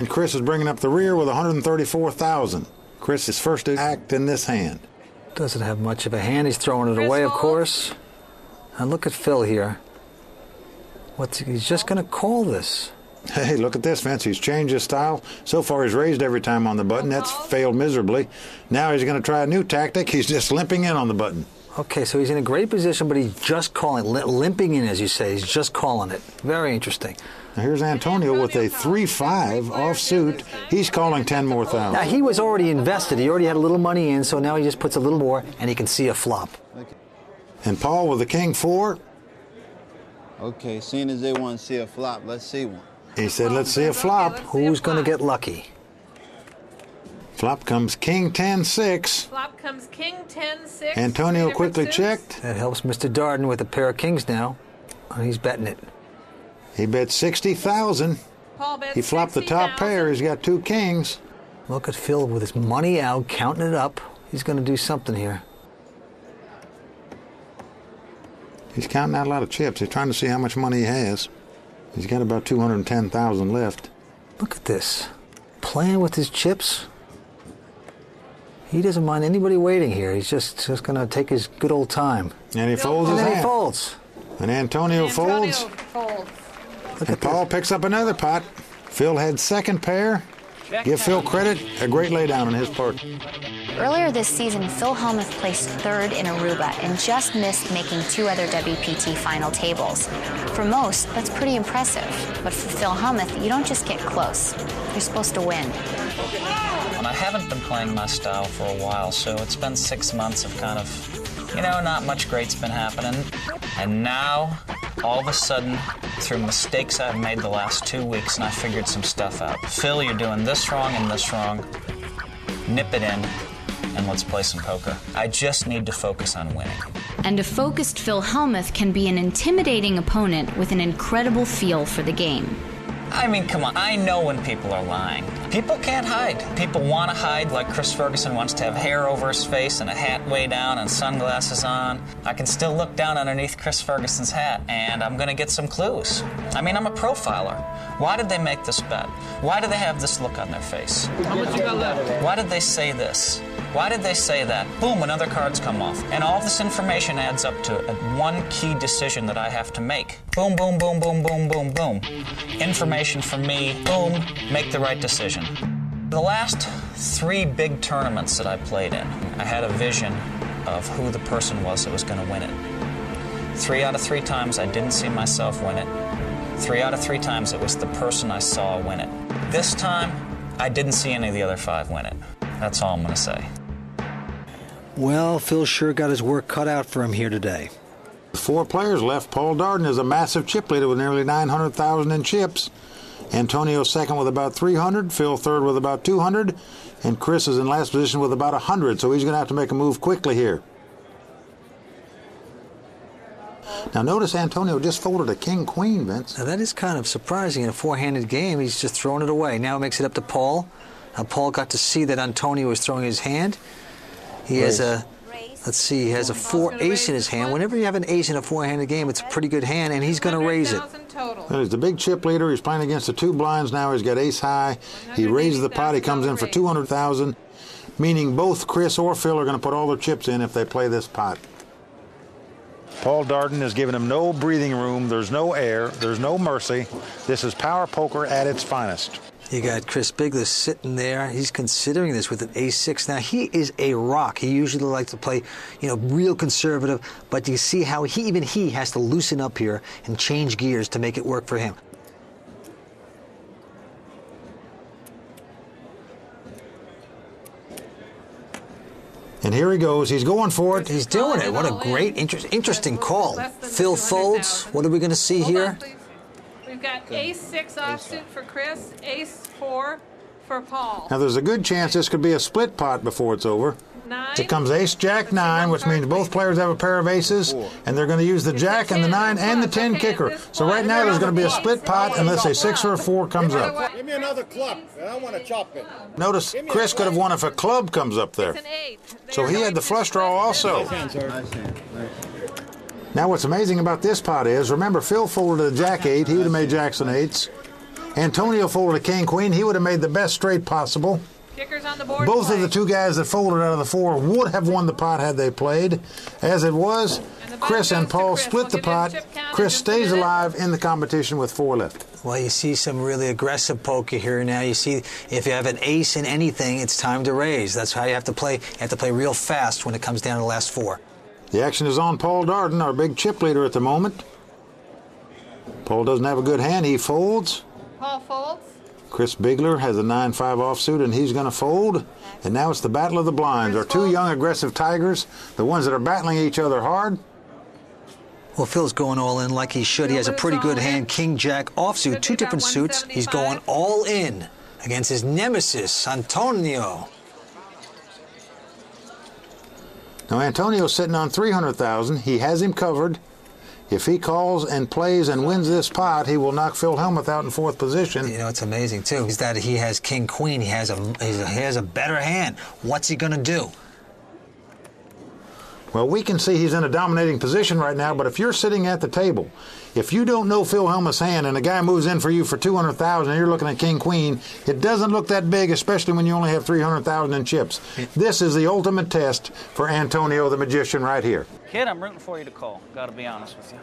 And Chris is bringing up the rear with 134,000. Chris is first to act in this hand. Doesn't have much of a hand. He's throwing it away, of course. And look at Phil here. What's he's just going to call this? Hey, look at this, Vince. He's changed his style. So far, he's raised every time on the button. That's failed miserably. Now he's going to try a new tactic. He's just limping in on the button. Okay, so he's in a great position, but he's just calling, limping in, as you say. He's just calling it. Very interesting. Now here's Antonio with a 3-5 off suit. He's calling 10 more thousand. Now, he was already invested. He already had a little money in, so now he just puts a little more, and he can see a flop. And Paul with the king 4. Okay, seeing as they want to see a flop, let's see one. He said, let's see a flop. Who's going to get lucky? Flop comes king 10-6. Flop comes king 10 6. Antonio Three quickly different checked. That helps Mr. Darden with a pair of kings now. And he's betting it. He bet 60,000. Paul bets He flopped the top 60,000. pair. He's got two kings. Look at Phil with his money out, counting it up. He's going to do something here. He's counting out a lot of chips. He's trying to see how much money he has. He's got about 210,000 left. Look at this. Playing with his chips. He doesn't mind anybody waiting here. He's just, just going to take his good old time. And he folds And his then he folds. And Antonio, Antonio folds. folds. Look And at this. Paul picks up another pot. Phil had second pair. Give Phil credit. A great laydown on his part. Earlier this season, Phil Hellmuth placed third in Aruba and just missed making two other WPT final tables. For most, that's pretty impressive. But for Phil Hellmuth, you don't just get close. You're supposed to win. Haven't been playing my style for a while, so it's been six months of kind of, you know, not much great's been happening. And now, all of a sudden, through mistakes I've made the last two weeks, and I figured some stuff out. Phil, you're doing this wrong and this wrong. Nip it in, and let's play some poker. I just need to focus on winning. And a focused Phil Hellmuth can be an intimidating opponent with an incredible feel for the game. I mean, come on. I know when people are lying. People can't hide. People want to hide, like Chris Ferguson wants to have hair over his face and a hat way down and sunglasses on. I can still look down underneath Chris Ferguson's hat, and I'm going to get some clues. I mean, I'm a profiler. Why did they make this bet? Why do they have this look on their face? How much you got left? Why did they say this? Why did they say that? Boom, another card's come off. And all this information adds up to one key decision that I have to make. Boom, boom, boom, boom, boom, boom, boom. Information from me, boom, make the right decision. The last three big tournaments that I played in, I had a vision of who the person was that was going to win it. Three out of three times I didn't see myself win it. Three out of three times it was the person I saw win it. This time, I didn't see any of the other five win it. That's all I'm going to say. Well, Phil sure got his work cut out for him here today. Four players left. Paul Darden is a massive chip leader with nearly 900,000 in chips. Antonio second with about 300. Phil third with about 200. And Chris is in last position with about 100. So he's going to have to make a move quickly here. Now notice Antonio just folded a king queen, Vince. Now that is kind of surprising in a four-handed game. He's just throwing it away. Now it makes it up to Paul. Now Paul got to see that Antonio was throwing his hand. He has a, let's see, he has a four ace in his hand. Whenever you have an ace in a four-handed game, it's a pretty good hand, and he's going to raise it. 100,000. Well, he's the big chip leader. He's playing against the two blinds now. He's got ace high. He raises the pot. He comes in for 200,000, meaning both Chris or Phil are going to put all their chips in if they play this pot. Paul Darden is giving him no breathing room. There's no air. There's no mercy. This is power poker at its finest. You got Chris Bigler sitting there. He's considering this with an A6. Now he is a rock. He usually likes to play, you know, real conservative. But you see how he even he has to loosen up here and change gears to make it work for him. And here he goes. He's going for it. He's doing it. What a great, inter- interesting call. Phil folds. What are we going to see here? Please. We've got ace six offsuit for Chris, ace four for Paul. Now, there's a good chance this could be a split pot before it's over. Nine. It comes ace, jack, nine, which means both players have a pair of aces, and they're going to use the jack and the nine and the ten kicker. So right now there's going to be a split pot unless a six or a four comes up. Give me another club. And I want to chop it. Notice Chris could have won if a club comes up there. It's an eight. So he had the flush draw split also. Nice hand. Now what's amazing about this pot is, remember Phil folded a jack eight, he would have made jacks and eights, Antonio folded a king queen. He would have made the best straight possible. Kickers on the board. Both of the two guys that folded out of the four would have won the pot had they played. As it was, And Chris and Paul Chris. split We'll the give you the pot. chip count in Chris stays alive in the competition with four left. Well, you see some really aggressive poker here now. You see, if you have an ace in anything, it's time to raise. That's how you have to play. You have to play real fast when it comes down to the last four. The action is on Paul Darden, our big chip leader at the moment. Paul doesn't have a good hand. He folds. Paul folds. Chris Bigler has a 9 5 offsuit and he's going to fold. And now it's the battle of the blinds. Our two young aggressive tigers, the ones that are battling each other hard. Well, Phil's going all in like he should. He has a pretty good hand, King Jack offsuit, Could two different suits. He's going all in against his nemesis, Antonio. Now Antonio's sitting on 300,000. He has him covered. If he calls and plays and wins this pot, he will knock Phil Hellmuth out in fourth position. You know, it's amazing too. Is that he has King Queen. He has a a- he has a better hand. What's he gonna do? Well, we can see he's in a dominating position right now, but if you're sitting at the table, if you don't know Phil Hellmuth's hand and a guy moves in for you for 200,000 and you're looking at King Queen, it doesn't look that big, especially when you only have 300,000 in chips. This is the ultimate test for Antonio the Magician right here. Kid, I'm rooting for you to call. Gotta be honest with you.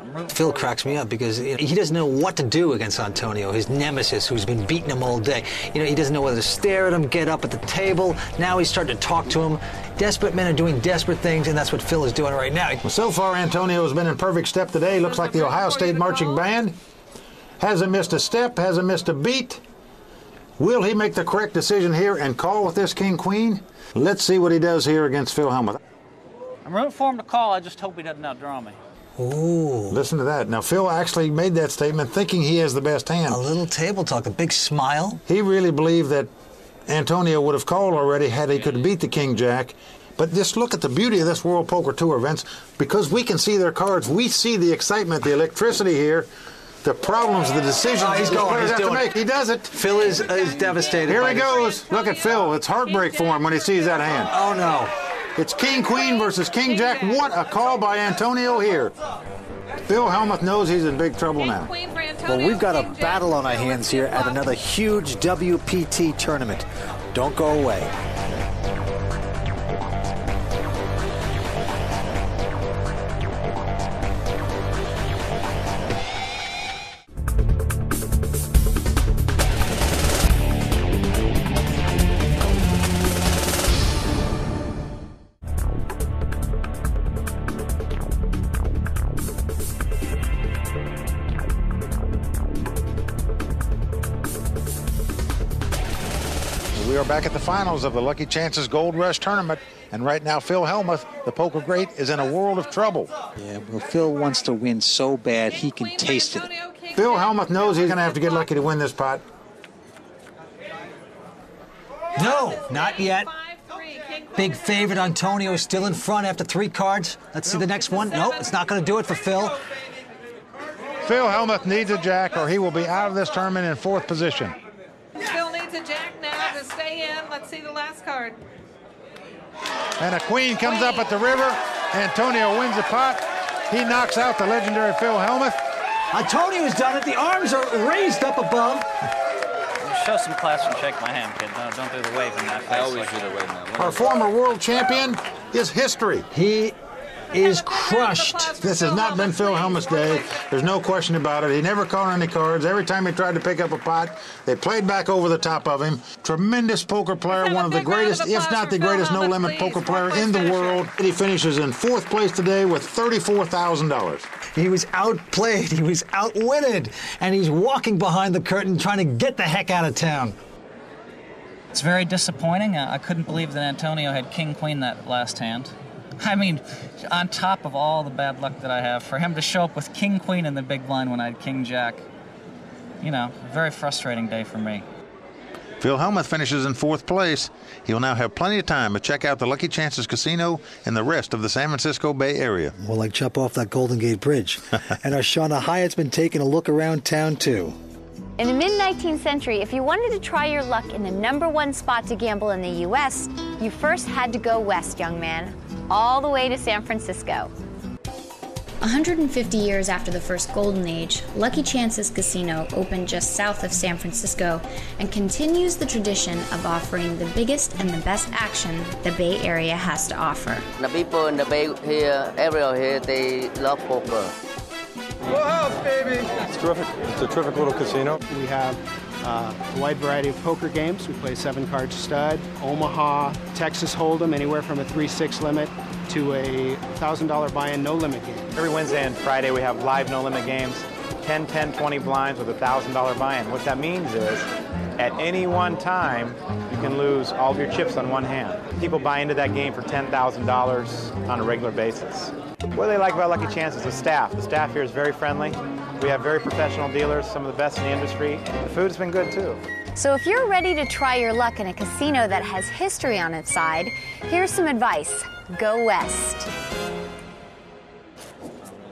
I'm rooting Phil cracks me up because you know, he doesn't know what to do against Antonio, his nemesis, who's been beating him all day. You know, he doesn't know whether to stare at him, get up at the table. Now he's starting to talk to him. Desperate men are doing desperate things, and that's what Phil is doing right now. Well, so far, Antonio has been in perfect step today. Looks like the Ohio State Marching Band. Hasn't missed a step, hasn't missed a beat. Will he make the correct decision here and call with this King Queen? Let's see what he does here against Phil Hellmuth. I'm rooting for him to call. I just hope he doesn't outdraw me. Ooh, Listen to that. Now, Phil actually made that statement thinking he has the best hand. a little table talk, a big smile. He really believed that Antonio would have called already had he could beat the King Jack. But just look at the beauty of this World Poker Tour events. Because we can see their cards, we see the excitement, the electricity here, the problems, the decisions Oh, he's going, he's have to make. He does it. Phil is, is devastated. Here he goes. Look at Phil. It's heartbreak for him when he sees that hand. Oh no. It's King Queen versus King Jack. What a call by Antonio here. Phil Hellmuth knows he's in big trouble now. Queen. Well, we've got a battle on our hands here at another huge WPT tournament. Don't go away. We are back at the finals of the Lucky Chances Gold Rush tournament, and right now Phil Hellmuth, the poker great, is in a world of trouble. Yeah, well, Phil wants to win so bad he can taste it. Phil Jack. Hellmuth knows he's going to have to get lucky to win this pot. No, not yet. Five, three, King Queen Big favorite Antonio is still in front after three cards. Let's see the next one. Nope, it's not going to do it for Phil. Phil Hellmuth needs a jack, or he will be out of this tournament in fourth position. Phil needs a jack now to stay in. Let's see the last card. And a queen comes up at the river. Antonio wins the pot. He knocks out the legendary Phil Hellmuth. Antonio's done it. The arms are raised up above. Show some class and shake my hand, kid. No, don't do the waving that face. I always like do the that. way now. Our former world champion is history. He is crushed. This has not been Phil Hellmuth's day. There's no question about it. He never caught any cards. Every time he tried to pick up a pot, they played back over the top of him. Tremendous poker player, one of the greatest, if not the greatest no-limit poker player in the place world. He finishes in fourth place today with $34,000. He was outplayed. He was outwitted. And he's walking behind the curtain trying to get the heck out of town. It's very disappointing. I couldn't believe that Antonio had King Queen that last hand. I mean, on top of all the bad luck that I have, for him to show up with King Queen in the big blind when I had King Jack, you know, very frustrating day for me. Phil Hellmuth finishes in fourth place. He will now have plenty of time to check out the Lucky Chances Casino and the rest of the San Francisco Bay Area. More like jump off that Golden Gate Bridge. and our Shana Hiatt's been taking a look around town, too. In the mid 19th century, if you wanted to try your luck in the number one spot to gamble in the U.S., you first had to go west, young man, all the way to San Francisco. 150 years after the first golden age, Lucky Chances Casino opened just south of San Francisco and continues the tradition of offering the biggest and the best action the Bay Area has to offer. The people in the Bay here, area here, they love poker. Full house, baby! It's terrific. It's a terrific little casino. We have uh, a wide variety of poker games. We play seven card stud, Omaha, Texas Hold'em, anywhere from a 3 6 limit to a $1,000 buy in no limit game. Every Wednesday and Friday we have live no limit games 10, 10, 20 blinds with a $1,000 buy in. What that means is at any one time you can lose all of your chips on one hand. People buy into that game for $10,000 on a regular basis. What they like about Lucky Chance is the staff. The staff here is very friendly. We have very professional dealers, some of the best in the industry. The food's been good too. So if you're ready to try your luck in a casino that has history on its side, here's some advice. Go west.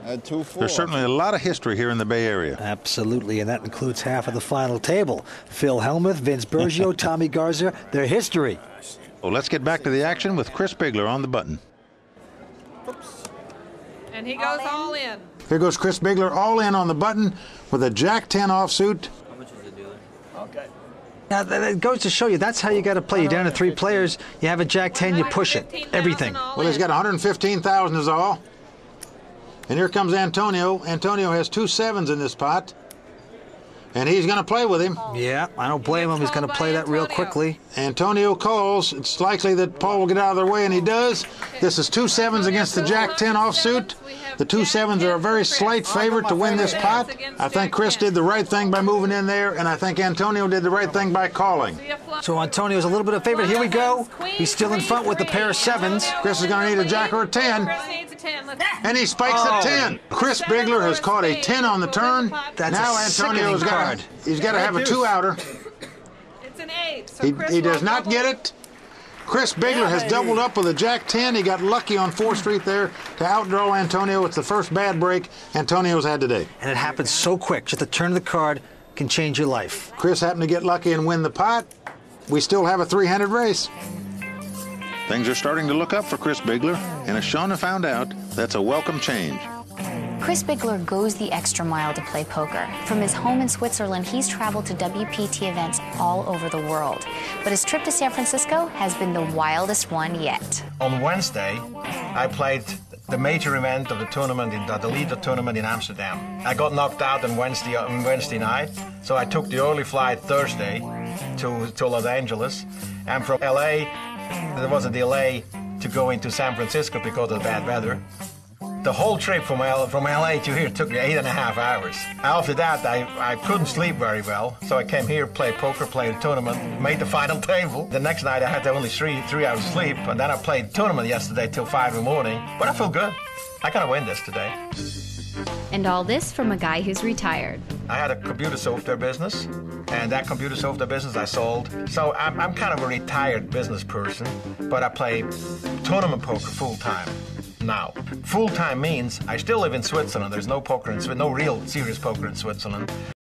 At two four. There's certainly a lot of history here in the Bay Area. Absolutely, and that includes half of the final table. Phil Hellmuth, Vince Burgio, Tommy Garza, their history. Well, let's get back to the action with Chris Bigler on the button. And he goes all in. Here goes Chris Bigler all in on the button with a Jack 10 offsuit. How much is it, dealer? Okay. Now, that that goes to show you that's how you got to play. You're down to three players. You have a Jack 10, you push it. Everything. Well, he's got 115,000 is all. And here comes Antonio. Antonio has two sevens in this pot. And he's going to play with him. Yeah, I don't blame him. He's going to play that real quickly. Antonio calls. It's likely that Paul will get out of their way, and he does. This is two sevens against the Jack 10 offsuit. The two sevens are a very slight favorite to win this pot. I think Chris did the right thing by moving in there, and I think Antonio did the right thing by calling. So Antonio's a little bit of favorite. Here we go. He's still in front with the pair of sevens. Chris is going to need a Jack or a 10. Chris needs a 10. Let's And he spikes Oh. a 10. Chris Bigler has caught a 10 on the turn. That's now a Antonio's sickening got card. he's got to have a two outer. It's an 8. So He, Chris he does not double- get it. Chris Bigler has doubled up with a Jack 10. He got lucky on 4th Street there to outdraw Antonio. It's the first bad break Antonio's had today. And it happens so quick. Just a turn of the card can change your life. Chris happened to get lucky and win the pot. We still have a three-handed race. Things are starting to look up for Chris Bigler, and as Shana found out, that's a welcome change. Chris Bigler goes the extra mile to play poker. From his home in Switzerland, he's traveled to WPT events all over the world. But his trip to San Francisco has been the wildest one yet. On Wednesday, I played the major event of the tournament, in the, the leader tournament in Amsterdam. I got knocked out on Wednesday on Wednesday night, so I took the early flight Thursday to to Los Angeles, and from LA there was a delay to go into San Francisco because of bad weather. The whole trip from L- from LA to here took me eight and a half hours. After that, I, I couldn't sleep very well, so I came here, played poker, played a tournament, made the final table. The next night, I had only three three hours sleep, and then I played tournament yesterday till five in the morning. But I feel good. I gotta win this today. And all this from a guy who's retired. I had a computer software business, and that computer software business I sold. So I'm, I'm kind of a retired business person, but I play tournament poker full time now. Full time means I still live in Switzerland. There's no poker in Swi- no real serious poker in Switzerland.